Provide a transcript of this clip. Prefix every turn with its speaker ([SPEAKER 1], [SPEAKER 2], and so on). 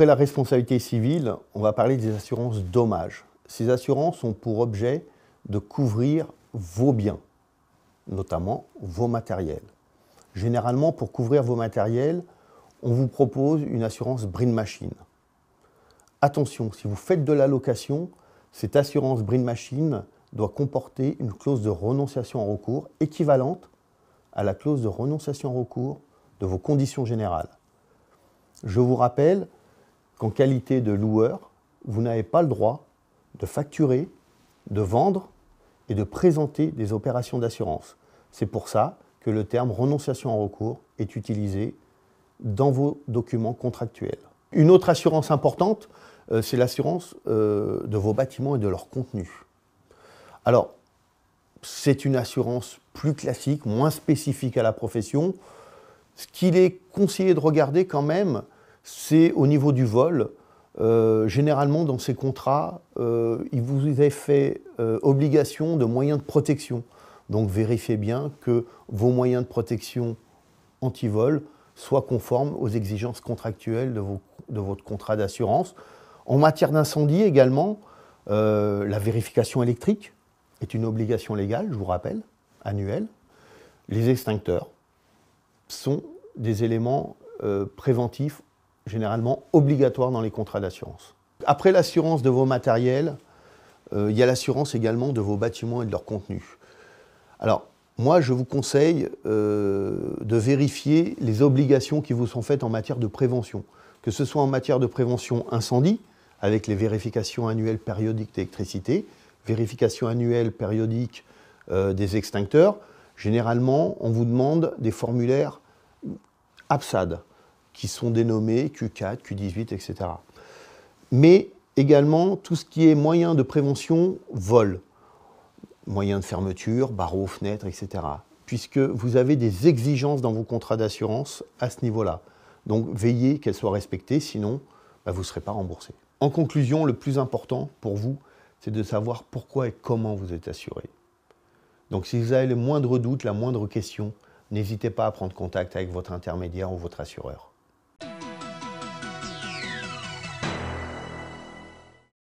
[SPEAKER 1] Après la responsabilité civile, on va parler des assurances dommages. Ces assurances ont pour objet de couvrir vos biens, notamment vos matériels. Généralement, pour couvrir vos matériels, on vous propose une assurance Brin Machine. Attention, si vous faites de la location, cette assurance Brin Machine doit comporter une clause de renonciation en recours équivalente à la clause de renonciation en recours de vos conditions générales. Je vous rappelle qu'en qualité de loueur, vous n'avez pas le droit de facturer, de vendre et de présenter des opérations d'assurance. C'est pour ça que le terme renonciation en recours est utilisé dans vos documents contractuels. Une autre assurance importante, euh, c'est l'assurance euh, de vos bâtiments et de leur contenu. Alors, c'est une assurance plus classique, moins spécifique à la profession. Ce qu'il est conseillé de regarder quand même, c'est au niveau du vol. Euh, généralement, dans ces contrats, il vous est fait obligation de moyens de protection. Donc vérifiez bien que vos moyens de protection anti-vol soient conformes aux exigences contractuelles de, votre contrat d'assurance. En matière d'incendie également, euh, la vérification électrique est une obligation légale, je vous rappelle, annuelle. Les extincteurs sont des éléments euh, préventifs généralement obligatoires dans les contrats d'assurance. Après l'assurance de vos matériels, euh, il y a l'assurance également de vos bâtiments et de leur contenu. Alors, moi, je vous conseille euh, de vérifier les obligations qui vous sont faites en matière de prévention, que ce soit en matière de prévention incendie, avec les vérifications annuelles périodiques d'électricité, vérification annuelle périodique euh, des extincteurs. Généralement, on vous demande des formulaires APSAD, qui sont dénommés Q4, Q18, etc. Mais également tout ce qui est moyen de prévention vol moyens de fermeture, barreaux, fenêtres, etc. Puisque vous avez des exigences dans vos contrats d'assurance à ce niveau-là. Donc veillez qu'elles soient respectées, sinon bah, vous ne serez pas remboursé. En conclusion, le plus important pour vous, c'est de savoir pourquoi et comment vous êtes assuré. Donc si vous avez le moindre doute, la moindre question, n'hésitez pas à prendre contact avec votre intermédiaire ou votre assureur.